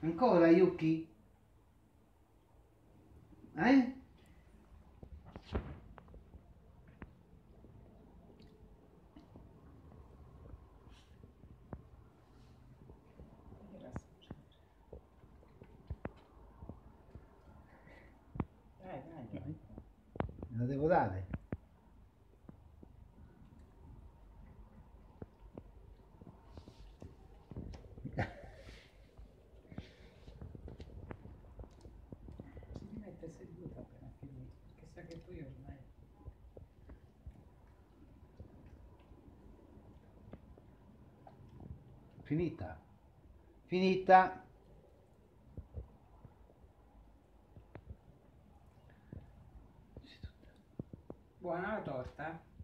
Ancora Yuki? Eh? Dai, dai. Lo devo dare? Perché sa che poi ormai... Finita? Finita? Buona la torta?